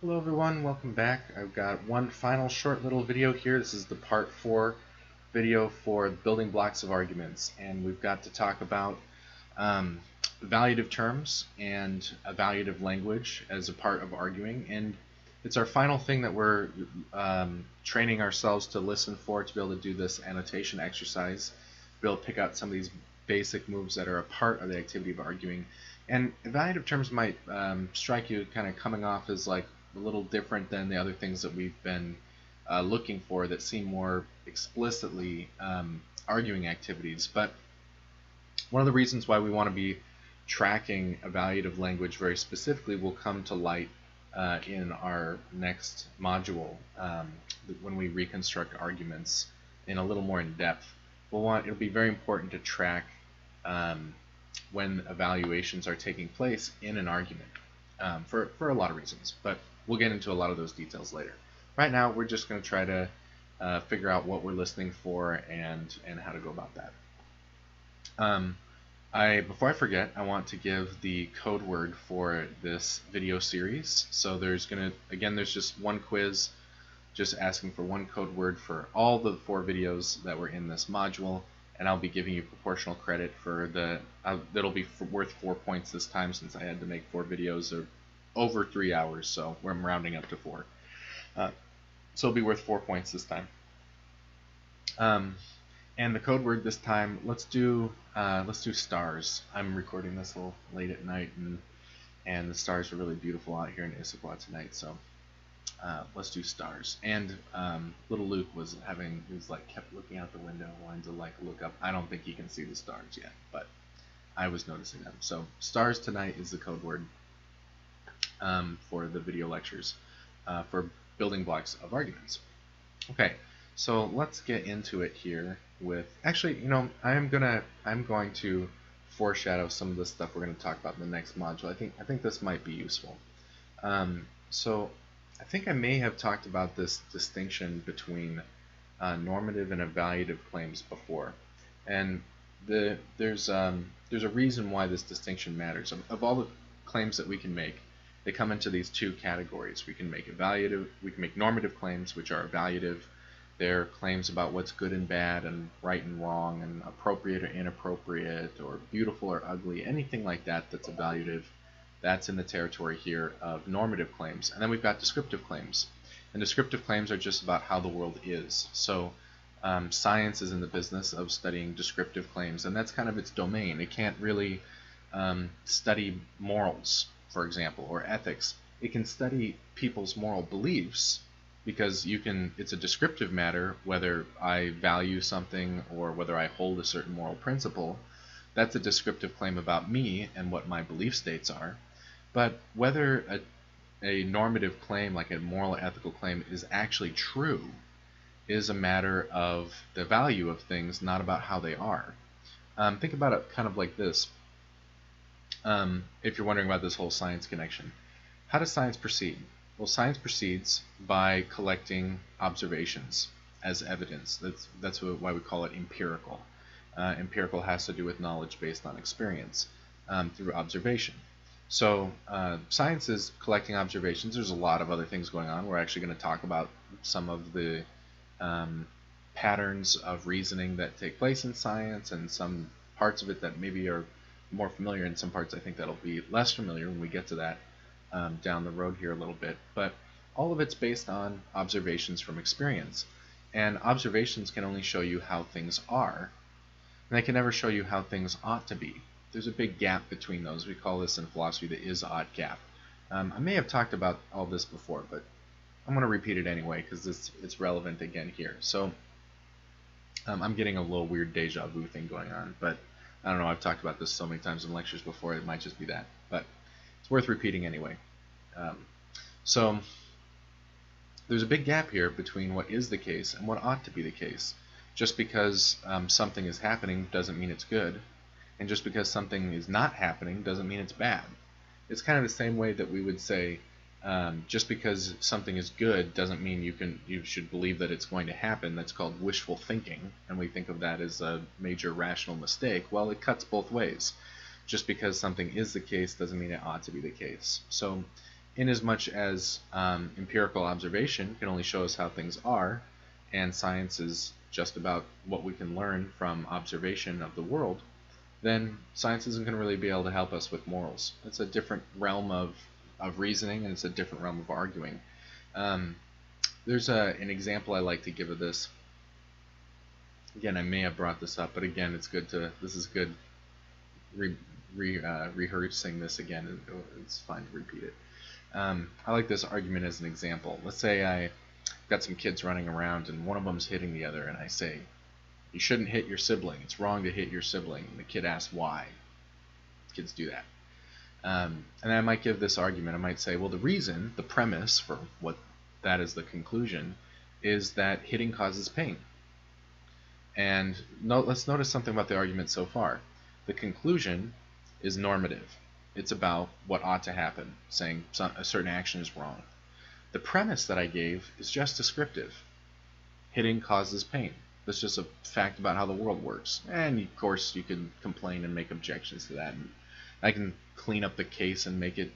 Hello everyone, welcome back. I've got one final short little video here. This is the part 4 video for building blocks of arguments and we've got to talk about um, evaluative terms and evaluative language as a part of arguing and it's our final thing that we're um, training ourselves to listen for to be able to do this annotation exercise, be able to pick out some of these basic moves that are a part of the activity of arguing. And evaluative terms might um, strike you kind of coming off as like a little different than the other things that we've been uh, looking for that seem more explicitly um, arguing activities. But one of the reasons why we want to be tracking evaluative language very specifically will come to light uh, in our next module um, when we reconstruct arguments in a little more in depth. We'll want it'll be very important to track um, when evaluations are taking place in an argument um, for, for a lot of reasons. But We'll get into a lot of those details later. Right now, we're just going to try to uh, figure out what we're listening for and, and how to go about that. Um, I, before I forget, I want to give the code word for this video series. So there's going to, again, there's just one quiz, just asking for one code word for all the four videos that were in this module, and I'll be giving you proportional credit for the, uh, that'll be worth four points this time since I had to make four videos or over three hours, so I'm rounding up to four. Uh, so it'll be worth four points this time. Um, and the code word this time, let's do uh, let's do stars. I'm recording this a little late at night, and and the stars are really beautiful out here in Issaquah tonight. So uh, let's do stars. And um, little Luke was having he was like kept looking out the window, wanting to like look up. I don't think he can see the stars yet, but I was noticing them. So stars tonight is the code word um, for the video lectures uh, for building blocks of arguments. Okay, so let's get into it here with actually, you know, I'm gonna I'm going to foreshadow some of the stuff we're going to talk about in the next module. I think I think this might be useful. Um, so I think I may have talked about this distinction between uh, normative and evaluative claims before, and the there's um, there's a reason why this distinction matters. Of, of all the claims that we can make, they come into these two categories. We can make evaluative, we can make normative claims, which are evaluative. They're claims about what's good and bad and right and wrong and appropriate or inappropriate or beautiful or ugly, anything like that that's evaluative. That's in the territory here of normative claims. And then we've got descriptive claims. And descriptive claims are just about how the world is. So um, science is in the business of studying descriptive claims, and that's kind of its domain. It can't really um, study morals for example, or ethics, it can study people's moral beliefs because you can it's a descriptive matter whether I value something or whether I hold a certain moral principle. That's a descriptive claim about me and what my belief states are. But whether a, a normative claim, like a moral ethical claim, is actually true is a matter of the value of things, not about how they are. Um, think about it kind of like this um, if you're wondering about this whole science connection. How does science proceed? Well, science proceeds by collecting observations as evidence. That's, that's why we call it empirical. Uh, empirical has to do with knowledge based on experience um, through observation. So uh, science is collecting observations. There's a lot of other things going on. We're actually going to talk about some of the um, patterns of reasoning that take place in science and some parts of it that maybe are more familiar in some parts. I think that'll be less familiar when we get to that um, down the road here a little bit. But all of it's based on observations from experience. And observations can only show you how things are, and they can never show you how things ought to be. There's a big gap between those. We call this in philosophy the is-ought gap. Um, I may have talked about all this before, but I'm going to repeat it anyway because it's, it's relevant again here. So um, I'm getting a little weird deja vu thing going on, but I don't know, I've talked about this so many times in lectures before, it might just be that. But it's worth repeating anyway. Um, so there's a big gap here between what is the case and what ought to be the case. Just because um, something is happening doesn't mean it's good, and just because something is not happening doesn't mean it's bad. It's kind of the same way that we would say um, just because something is good doesn't mean you can you should believe that it's going to happen. That's called wishful thinking, and we think of that as a major rational mistake. Well, it cuts both ways. Just because something is the case doesn't mean it ought to be the case. So, in as much as um, empirical observation can only show us how things are, and science is just about what we can learn from observation of the world, then science isn't going to really be able to help us with morals. It's a different realm of, of reasoning, and it's a different realm of arguing. Um, there's a, an example I like to give of this. Again, I may have brought this up, but again, it's good to. This is good. Re, re, uh, rehearsing this again, it's fine to repeat it. Um, I like this argument as an example. Let's say I got some kids running around and one of them's hitting the other, and I say, "You shouldn't hit your sibling. It's wrong to hit your sibling." And the kid asks why. Kids do that. Um, and I might give this argument. I might say, well, the reason, the premise for what that is the conclusion, is that hitting causes pain. And no, let's notice something about the argument so far. The conclusion is normative. It's about what ought to happen, saying some, a certain action is wrong. The premise that I gave is just descriptive. Hitting causes pain. That's just a fact about how the world works. And of course, you can complain and make objections to that. And I can clean up the case and make it,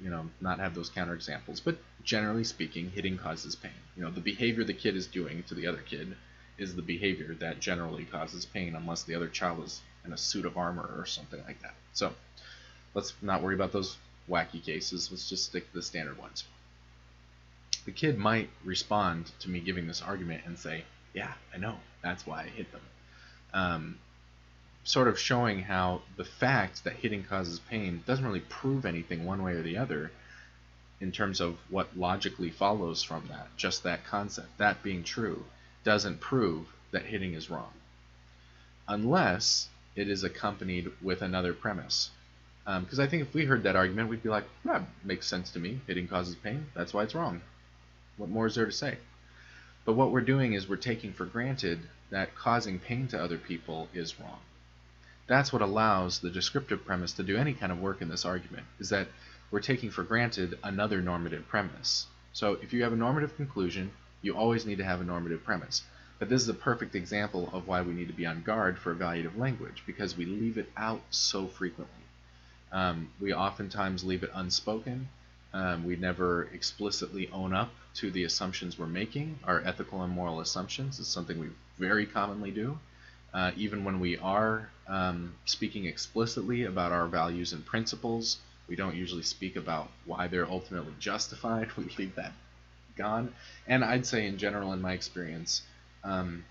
you know, not have those counterexamples. But generally speaking, hitting causes pain. You know, the behavior the kid is doing to the other kid is the behavior that generally causes pain, unless the other child is in a suit of armor or something like that. So let's not worry about those wacky cases. Let's just stick to the standard ones. The kid might respond to me giving this argument and say, "Yeah, I know. That's why I hit them." Um, sort of showing how the fact that hitting causes pain doesn't really prove anything one way or the other in terms of what logically follows from that, just that concept. That being true doesn't prove that hitting is wrong. Unless it is accompanied with another premise. Because um, I think if we heard that argument, we'd be like, that makes sense to me. Hitting causes pain. That's why it's wrong. What more is there to say? But what we're doing is we're taking for granted that causing pain to other people is wrong. That's what allows the descriptive premise to do any kind of work in this argument, is that we're taking for granted another normative premise. So if you have a normative conclusion, you always need to have a normative premise. But this is a perfect example of why we need to be on guard for evaluative language, because we leave it out so frequently. Um, we oftentimes leave it unspoken. Um, we never explicitly own up to the assumptions we're making. Our ethical and moral assumptions is something we very commonly do. Uh, even when we are um, speaking explicitly about our values and principles, we don't usually speak about why they're ultimately justified. We leave that gone. And I'd say, in general, in my experience, um,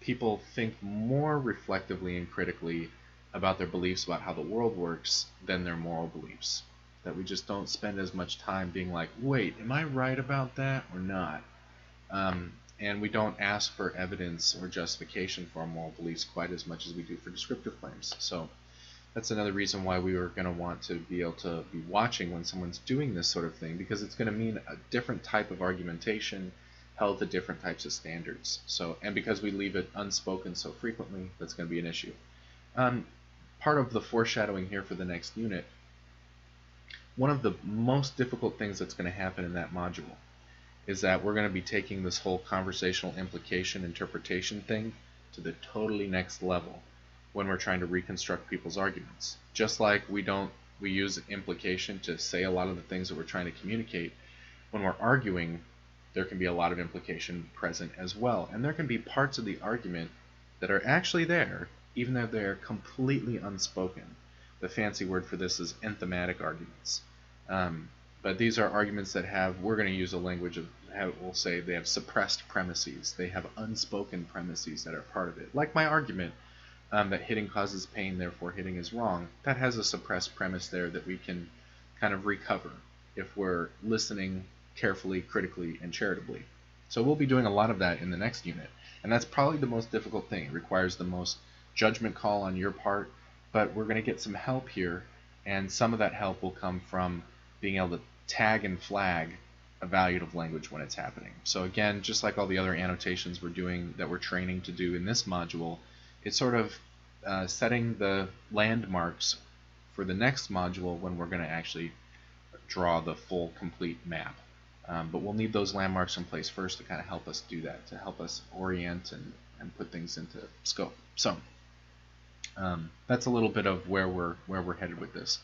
people think more reflectively and critically about their beliefs about how the world works than their moral beliefs. That we just don't spend as much time being like, wait, am I right about that or not? Um, and we don't ask for evidence or justification for our moral beliefs quite as much as we do for descriptive claims. So that's another reason why we were going to want to be able to be watching when someone's doing this sort of thing because it's going to mean a different type of argumentation held to different types of standards. So, and because we leave it unspoken so frequently, that's going to be an issue. Um, part of the foreshadowing here for the next unit, one of the most difficult things that's going to happen in that module is that we're going to be taking this whole conversational implication interpretation thing to the totally next level when we're trying to reconstruct people's arguments. Just like we don't we use implication to say a lot of the things that we're trying to communicate, when we're arguing, there can be a lot of implication present as well. And there can be parts of the argument that are actually there, even though they're completely unspoken. The fancy word for this is enthymematic arguments. Um, but these are arguments that have, we're going to use a language of, have, we'll say they have suppressed premises. They have unspoken premises that are part of it. Like my argument um, that hitting causes pain, therefore hitting is wrong, that has a suppressed premise there that we can kind of recover if we're listening carefully, critically, and charitably. So we'll be doing a lot of that in the next unit. And that's probably the most difficult thing. It requires the most judgment call on your part, but we're going to get some help here, and some of that help will come from being able to tag and flag a evaluative language when it's happening. So again, just like all the other annotations we're doing that we're training to do in this module, it's sort of uh, setting the landmarks for the next module when we're going to actually draw the full complete map. Um, but we'll need those landmarks in place first to kind of help us do that, to help us orient and, and put things into scope. So um, that's a little bit of where we're where we're headed with this.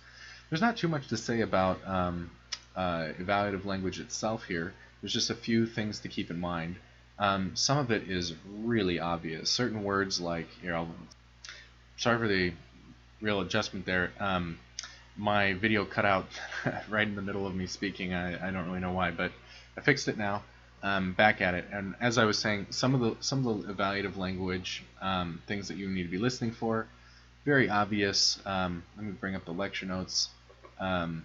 There's not too much to say about um, uh, evaluative language itself here, there's just a few things to keep in mind. Um, some of it is really obvious. Certain words like, sorry for the real adjustment there. Um, my video cut out right in the middle of me speaking. I, I don't really know why, but I fixed it now. Um, back at it, and as I was saying, some of the some of the evaluative language um, things that you need to be listening for, very obvious. Um, let me bring up the lecture notes. Um,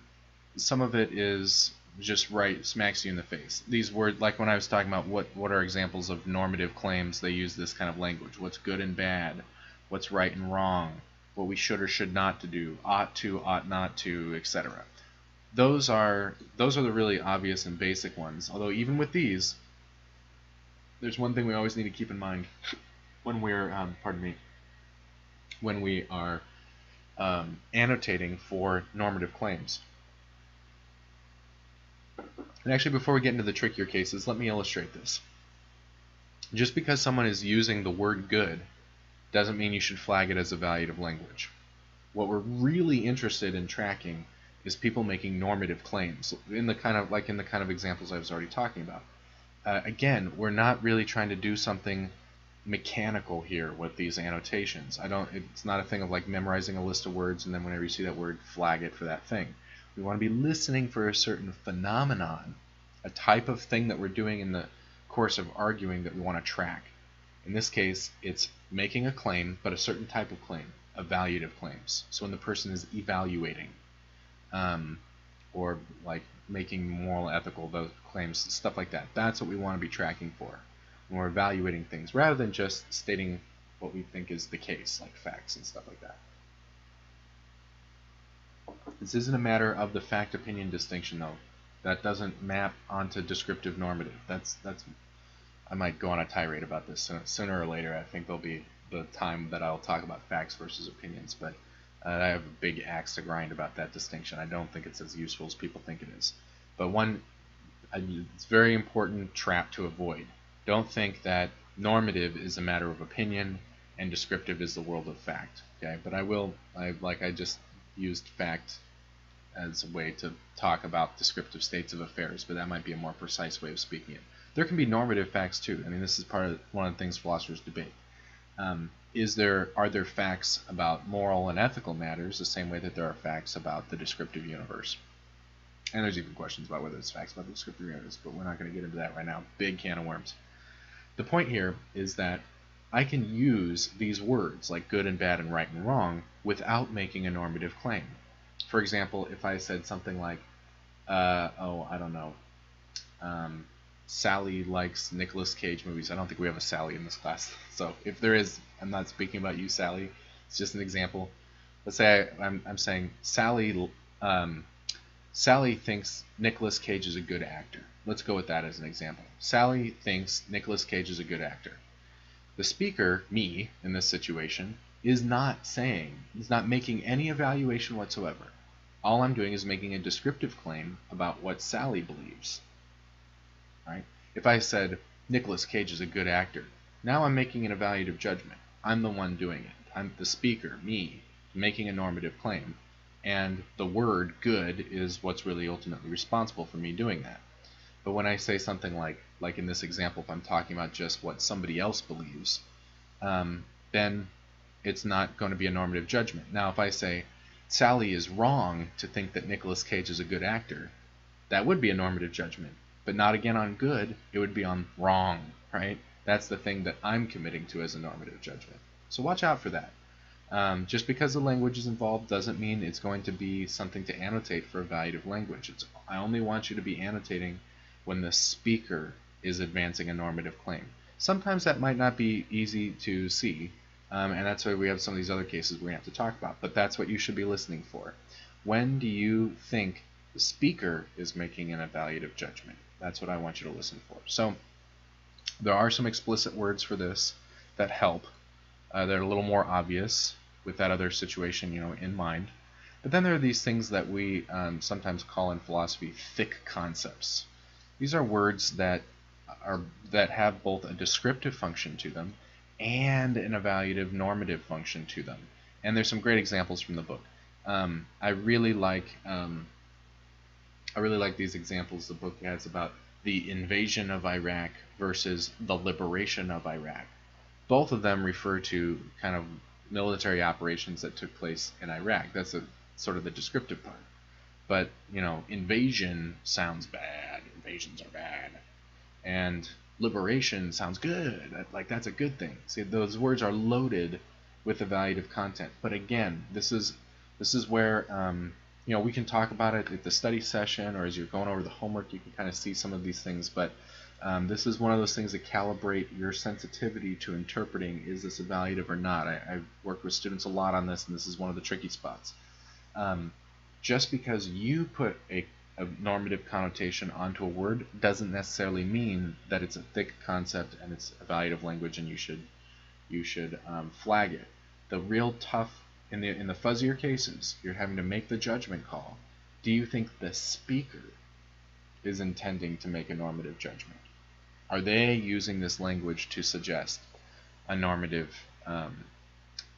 some of it is just right smacks you in the face. These words, like when I was talking about what what are examples of normative claims, they use this kind of language. What's good and bad, what's right and wrong, what we should or should not to do, ought to, ought not to, etc. Those are those are the really obvious and basic ones. Although even with these, there's one thing we always need to keep in mind when we're um, pardon me when we are um, annotating for normative claims. And actually, before we get into the trickier cases, let me illustrate this. Just because someone is using the word good doesn't mean you should flag it as a evaluative language. What we're really interested in tracking is people making normative claims in the kind of like in the kind of examples I was already talking about. Uh, again, we're not really trying to do something mechanical here with these annotations. I don't. It's not a thing of like memorizing a list of words and then whenever you see that word, flag it for that thing. We want to be listening for a certain phenomenon, a type of thing that we're doing in the course of arguing that we want to track. In this case, it's making a claim, but a certain type of claim, evaluative claims. So when the person is evaluating, um, or like making moral, ethical those claims, stuff like that. That's what we want to be tracking for when we're evaluating things, rather than just stating what we think is the case, like facts and stuff like that. This isn't a matter of the fact-opinion distinction, though. That doesn't map onto descriptive normative. That's that's. I might go on a tirade about this sooner or later. I think there'll be the time that I'll talk about facts versus opinions, but uh, I have a big axe to grind about that distinction. I don't think it's as useful as people think it is. But one, it's very important trap to avoid. Don't think that normative is a matter of opinion and descriptive is the world of fact. Okay, but I will, I like I just used fact as a way to talk about descriptive states of affairs, but that might be a more precise way of speaking it. There can be normative facts too. I mean, this is part of one of the things philosophers debate. Um, is there are there facts about moral and ethical matters the same way that there are facts about the descriptive universe? And there's even questions about whether it's facts about the descriptive universe, but we're not going to get into that right now. Big can of worms. The point here is that I can use these words like good and bad and right and wrong without making a normative claim. For example, if I said something like, uh, oh, I don't know, um, Sally likes Nicolas Cage movies. I don't think we have a Sally in this class. So if there is, I'm not speaking about you, Sally. It's just an example. Let's say I, am I'm saying Sally, um, Sally thinks Nicolas Cage is a good actor. Let's go with that as an example. Sally thinks Nicolas Cage is a good actor. The speaker, me, in this situation, is not saying, is not making any evaluation whatsoever. All I'm doing is making a descriptive claim about what Sally believes. Right? If I said Nicolas Cage is a good actor, now I'm making an evaluative judgment. I'm the one doing it. I'm the speaker, me, making a normative claim. And the word good is what's really ultimately responsible for me doing that. But when I say something like, like in this example, if I'm talking about just what somebody else believes, um, then it's not going to be a normative judgment. Now, if I say Sally is wrong to think that Nicolas Cage is a good actor, that would be a normative judgment, but not again on good. It would be on wrong, right? That's the thing that I'm committing to as a normative judgment. So watch out for that. Um, just because the language is involved doesn't mean it's going to be something to annotate for evaluative language. It's, I only want you to be annotating when the speaker is advancing a normative claim. Sometimes that might not be easy to see, um, and that's why we have some of these other cases we have to talk about, but that's what you should be listening for. When do you think the speaker is making an evaluative judgment? That's what I want you to listen for. So there are some explicit words for this that help. Uh, they're a little more obvious with that other situation, you know, in mind. But then there are these things that we um, sometimes call in philosophy thick concepts. These are words that are that have both a descriptive function to them and an evaluative normative function to them. And there's some great examples from the book. Um, I really like um, I really like these examples the book has about the invasion of Iraq versus the liberation of Iraq. Both of them refer to kind of military operations that took place in Iraq. That's a sort of the descriptive part. But, you know, invasion sounds bad. Invasions are bad. And liberation sounds good. Like that's a good thing. See, those words are loaded with evaluative content. But again, this is this is where um, you know we can talk about it at the study session or as you're going over the homework. You can kind of see some of these things, but um, this is one of those things that calibrate your sensitivity to interpreting is this evaluative or not. I, I've worked with students a lot on this, and this is one of the tricky spots. Um, just because you put a, a, normative connotation onto a word doesn't necessarily mean that it's a thick concept and it's evaluative language, and you should you should um, flag it. The real tough in the in the fuzzier cases, you're having to make the judgment call. Do you think the speaker is intending to make a normative judgment? Are they using this language to suggest a normative, um,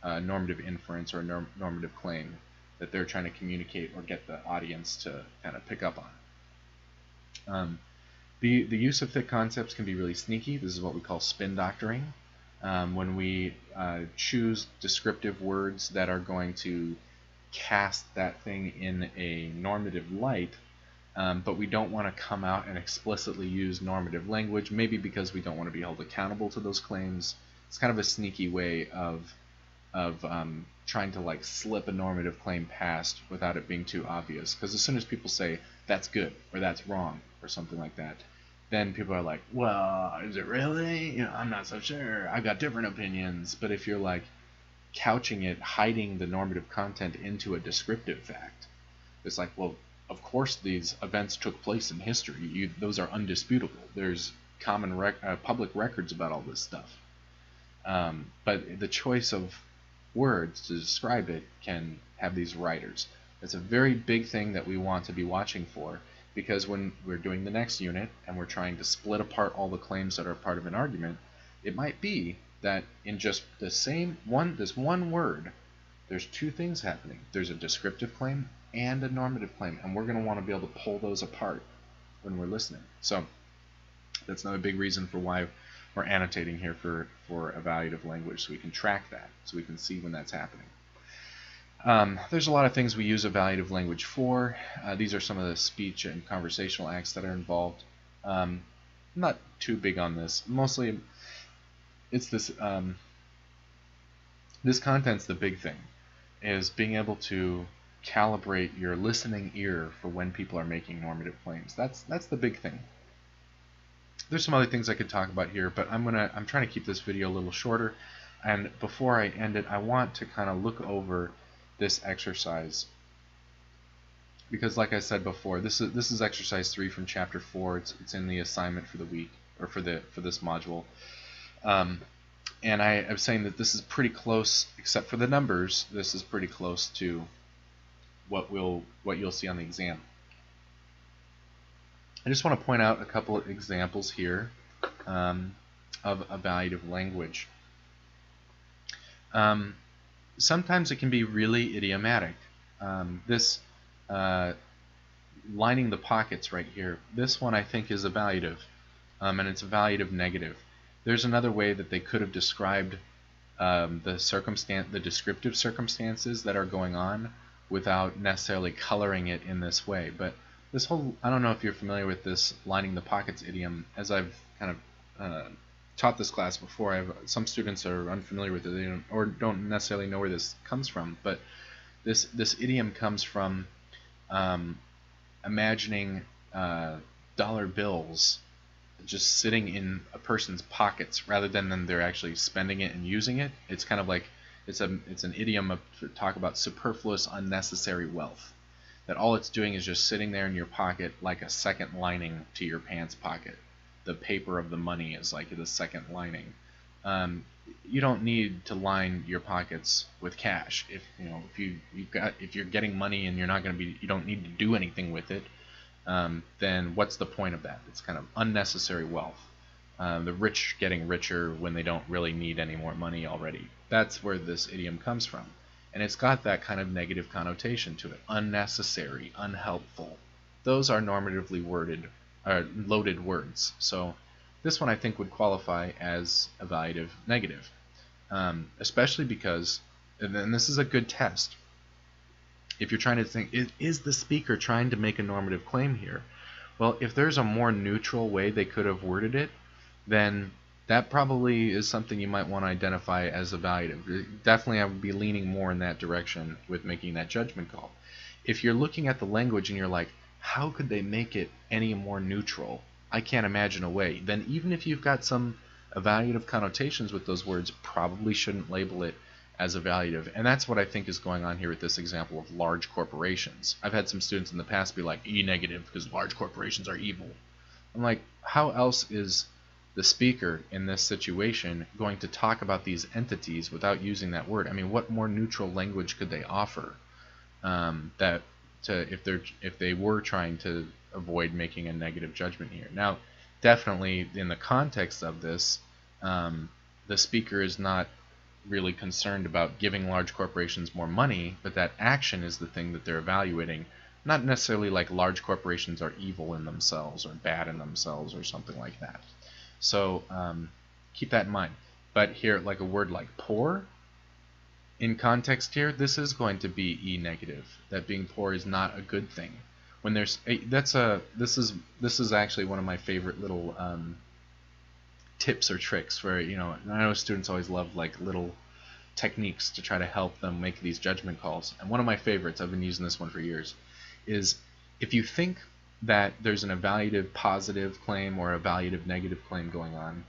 a normative inference or a norm normative claim that they're trying to communicate or get the audience to kind of pick up on? Um, the, the use of thick concepts can be really sneaky. This is what we call spin doctoring. Um, when we uh, choose descriptive words that are going to cast that thing in a normative light, um, but we don't want to come out and explicitly use normative language, maybe because we don't want to be held accountable to those claims. It's kind of a sneaky way of of um, trying to like slip a normative claim past without it being too obvious. Because as soon as people say that's good or that's wrong or something like that, then people are like, well, is it really? You know, I'm not so sure. I've got different opinions. But if you're like couching it, hiding the normative content into a descriptive fact, it's like, well, of course these events took place in history. You, those are undisputable. There's common rec uh, public records about all this stuff. Um, but the choice of words to describe it can have these writers. It's a very big thing that we want to be watching for because when we're doing the next unit and we're trying to split apart all the claims that are part of an argument, it might be that in just the same one, this one word, there's two things happening. There's a descriptive claim and a normative claim, and we're going to want to be able to pull those apart when we're listening. So that's another big reason for why we're annotating here for, for evaluative language, so we can track that, so we can see when that's happening. Um, there's a lot of things we use evaluative language for. Uh, these are some of the speech and conversational acts that are involved. Um, I'm not too big on this. Mostly, it's this. Um, this content's the big thing, is being able to calibrate your listening ear for when people are making normative claims. That's that's the big thing. There's some other things I could talk about here, but I'm gonna I'm trying to keep this video a little shorter. And before I end it, I want to kind of look over this exercise because, like I said before, this is this is exercise three from chapter four. It's it's in the assignment for the week or for the for this module. Um, and I am saying that this is pretty close, except for the numbers. This is pretty close to what will what you'll see on the exam. I just want to point out a couple of examples here um, of evaluative language. Um, sometimes it can be really idiomatic. Um, this uh, lining the pockets right here, this one I think is evaluative, um, and it's evaluative negative. There's another way that they could have described um, the circumstance, the descriptive circumstances that are going on without necessarily coloring it in this way. But this whole, I don't know if you're familiar with this lining the pockets idiom, as I've kind of uh, taught this class before. I have some students are unfamiliar with it don't, or don't necessarily know where this comes from. But this this idiom comes from um, imagining uh, dollar bills just sitting in a person's pockets rather than them they're actually spending it and using it. It's kind of like it's a it's an idiom to talk about superfluous, unnecessary wealth. That all it's doing is just sitting there in your pocket like a second lining to your pants pocket. The paper of the money is like the second lining. Um, you don't need to line your pockets with cash. If you know if you you got if you're getting money and you're not going to be you don't need to do anything with it. Um, then what's the point of that? It's kind of unnecessary wealth. Uh, the rich getting richer when they don't really need any more money already. That's where this idiom comes from. And it's got that kind of negative connotation to it unnecessary, unhelpful. those are normatively worded, uh, loaded words. So this one I think would qualify as evaluative negative, um, especially because, and this is a good test. If you're trying to think, is the speaker trying to make a normative claim here? Well, if there's a more neutral way they could have worded it, then that probably is something you might want to identify as evaluative. Definitely, I would be leaning more in that direction with making that judgment call. If you're looking at the language and you're like, how could they make it any more neutral? I can't imagine a way. Then even if you've got some evaluative connotations with those words, probably shouldn't label it as evaluative. And that's what I think is going on here with this example of large corporations. I've had some students in the past be like, E negative because large corporations are evil. I'm like, how else is the speaker in this situation going to talk about these entities without using that word? I mean, what more neutral language could they offer um, that to if they're if they were trying to avoid making a negative judgment here? Now, definitely in the context of this, um, the speaker is not really concerned about giving large corporations more money, but that action is the thing that they're evaluating. Not necessarily like large corporations are evil in themselves or bad in themselves or something like that. So um, keep that in mind. But here, like a word like poor, in context here, this is going to be e negative. That being poor is not a good thing. When there's a, that's a this is this is actually one of my favorite little um, tips or tricks for you know I know students always love like little techniques to try to help them make these judgment calls. And one of my favorites, I've been using this one for years, is if you think that there's an evaluative positive claim or evaluative negative claim going on,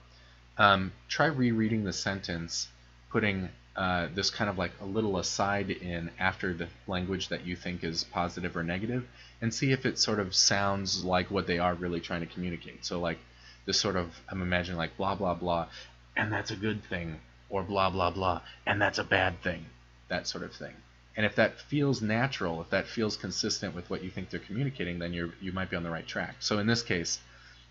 um, try rereading the sentence, putting uh, this kind of like a little aside in after the language that you think is positive or negative, and see if it sort of sounds like what they are really trying to communicate. So like this sort of, I'm imagining like blah blah blah, and that's a good thing, or blah blah blah, and that's a bad thing, that sort of thing. And if that feels natural, if that feels consistent with what you think they're communicating, then you're you might be on the right track. So in this case,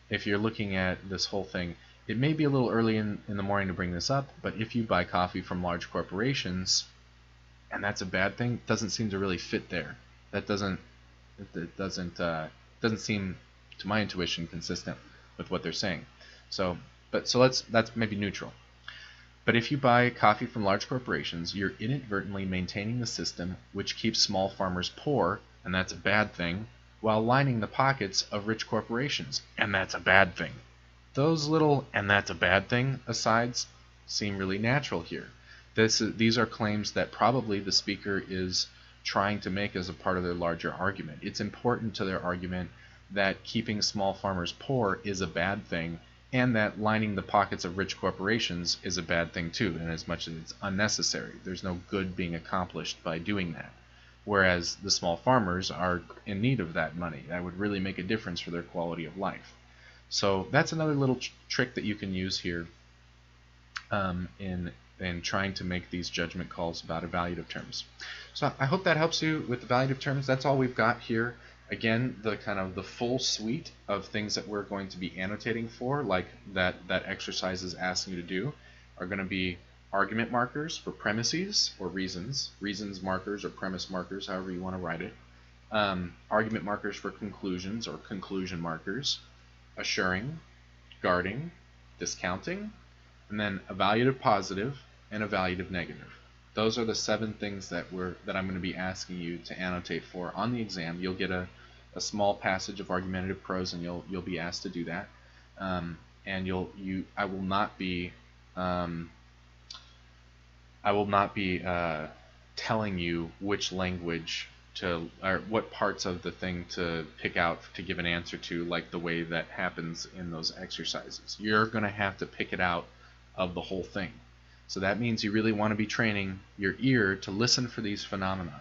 if you're looking at this whole thing, it may be a little early in, in the morning to bring this up, but if you buy coffee from large corporations, and that's a bad thing, doesn't seem to really fit there. That doesn't it doesn't uh, doesn't seem to my intuition consistent with what they're saying. So, but so let's that's maybe neutral. But if you buy coffee from large corporations, you're inadvertently maintaining the system which keeps small farmers poor, and that's a bad thing, while lining the pockets of rich corporations, and that's a bad thing. Those little and that's a bad thing asides seem really natural here. This, these are claims that probably the speaker is trying to make as a part of their larger argument. It's important to their argument that keeping small farmers poor is a bad thing and that lining the pockets of rich corporations is a bad thing too, in as much as it's unnecessary. There's no good being accomplished by doing that. Whereas the small farmers are in need of that money. That would really make a difference for their quality of life. So that's another little trick that you can use here um, in in trying to make these judgment calls about evaluative terms. So I hope that helps you with evaluative terms. That's all we've got here again the kind of the full suite of things that we're going to be annotating for like that that exercise is asking you to do are going to be argument markers for premises or reasons. Reasons markers or premise markers however you want to write it. Um, argument markers for conclusions or conclusion markers. Assuring guarding discounting and then evaluative positive and evaluative negative those are the seven things that we're that I'm going to be asking you to annotate for on the exam. You'll get a, a small passage of argumentative prose, and you'll you'll be asked to do that. Um, and you'll you I will not be um, I will not be uh, telling you which language to or what parts of the thing to pick out to give an answer to, like the way that happens in those exercises. You're going to have to pick it out of the whole thing. So that means you really want to be training your ear to listen for these phenomena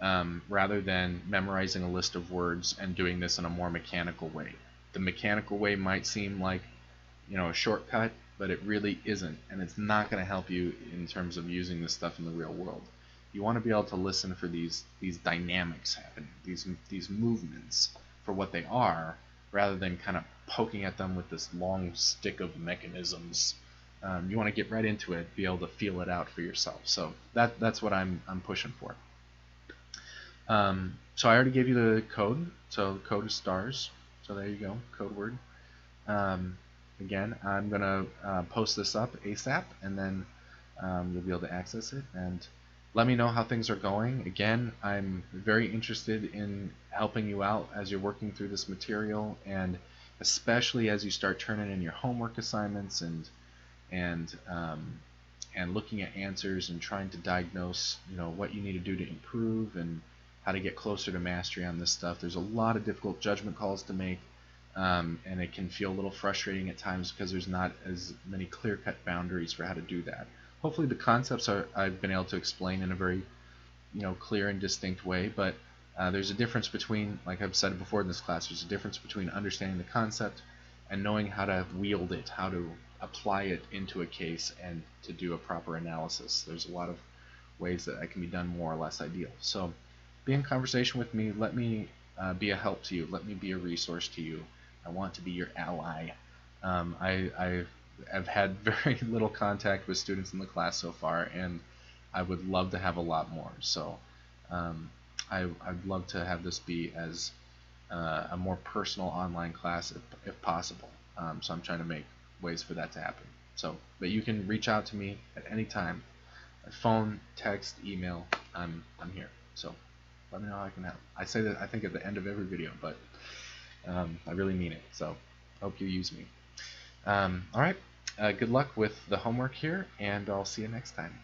um, rather than memorizing a list of words and doing this in a more mechanical way. The mechanical way might seem like you know a shortcut, but it really isn't, and it's not going to help you in terms of using this stuff in the real world. You want to be able to listen for these these dynamics happening, these these movements for what they are, rather than kind of poking at them with this long stick of mechanisms um, you want to get right into it, be able to feel it out for yourself. So that that's what I'm I'm pushing for. Um, so I already gave you the code. So the code is stars. So there you go, code word. Um, again, I'm going to uh, post this up ASAP, and then um, you'll be able to access it. And let me know how things are going. Again, I'm very interested in helping you out as you're working through this material, and especially as you start turning in your homework assignments and and um, and looking at answers and trying to diagnose, you know, what you need to do to improve and how to get closer to mastery on this stuff. There's a lot of difficult judgment calls to make, um, and it can feel a little frustrating at times because there's not as many clear-cut boundaries for how to do that. Hopefully, the concepts are I've been able to explain in a very, you know, clear and distinct way. But uh, there's a difference between, like I've said before in this class, there's a difference between understanding the concept and knowing how to wield it, how to apply it into a case and to do a proper analysis. There's a lot of ways that that can be done more or less ideal. So be in conversation with me. Let me uh, be a help to you. Let me be a resource to you. I want to be your ally. Um, I, I have had very little contact with students in the class so far, and I would love to have a lot more. So um, I, would love to have this be as uh, a more personal online class if, if possible. Um, so I'm trying to make ways for that to happen. So, but you can reach out to me at any time. Phone, text, email. I'm I'm here. So let me know how I can help. I say that I think at the end of every video, but um, I really mean it. So hope you use me. Um, all right. Uh, good luck with the homework here, and I'll see you next time.